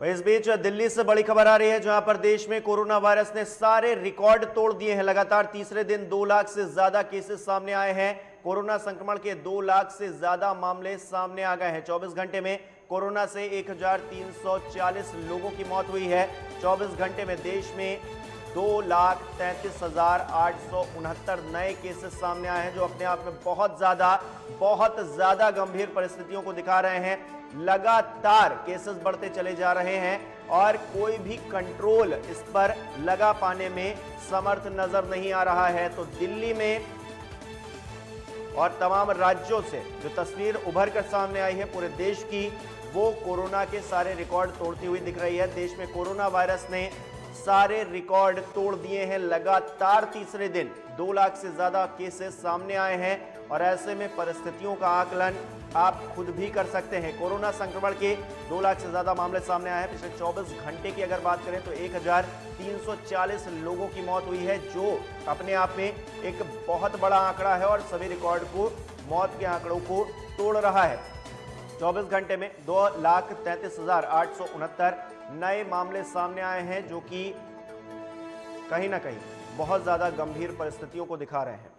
इस बीच दिल्ली से बड़ी खबर आ रही है, जहाँ पर देश में कोरोना वायरस ने सारे रिकॉर्ड तोड़ दिए हैं। लगातार तीसरे दिन दो लाख से ज़्यादा केसेस सामने आए हैं। कोरोना संक्रमण के दो लाख से ज़्यादा मामले सामने आ गए हैं। 24 घंटे में कोरोना से 1340 लोगों की मौत हुई है। 24 घंटे में देश में दो लाख तैंतीस हज़ार आठ सौ उनहत्तर नए केसेस सामने आए हैं, जो अपने आप में बहुत ज़्यादा बहुत ज़्यादा गंभीर परिस्थितियों को दिखा रहे हैं। लगातार केसेस बढ़ते चले जा रहे हैं और कोई भी कंट्रोल इस पर लगा पाने में समर्थ नज़र नहीं आ रहा है। तो दिल्ली में और तमाम राज्यों से जो तस्वीर उभर कर सामने आई है पूरे देश की, वो कोरोना के सारे रिकॉर्ड तोड़ती हुई दिख रही है। देश में कोरोना वायरस ने सारे रिकॉर्ड तोड़ दिए हैं, लगातार तीसरे दिन। दो लाख से ज़्यादा केसेस सामने आए हैं और ऐसे में परिस्थितियों का आकलन आप खुद भी कर सकते हैं। कोरोना संक्रमण के दो लाख से ज़्यादा मामले सामने आए हैं। पिछले 24 घंटे की अगर बात करें तो 1340 लोगों की मौत हुई है, जो अपने आप में एक बहुत बड़ा आंकड़ा है और सभी रिकॉर्ड को मौत के आंकड़ों को तोड़ रहा है। 24 घंटे में दो लाख तैंतीस हज़ार आठ सौ उनहत्तर नए मामले सामने आए हैं, जो कि कहीं ना कहीं बहुत ज़्यादा गंभीर परिस्थितियों को दिखा रहे हैं।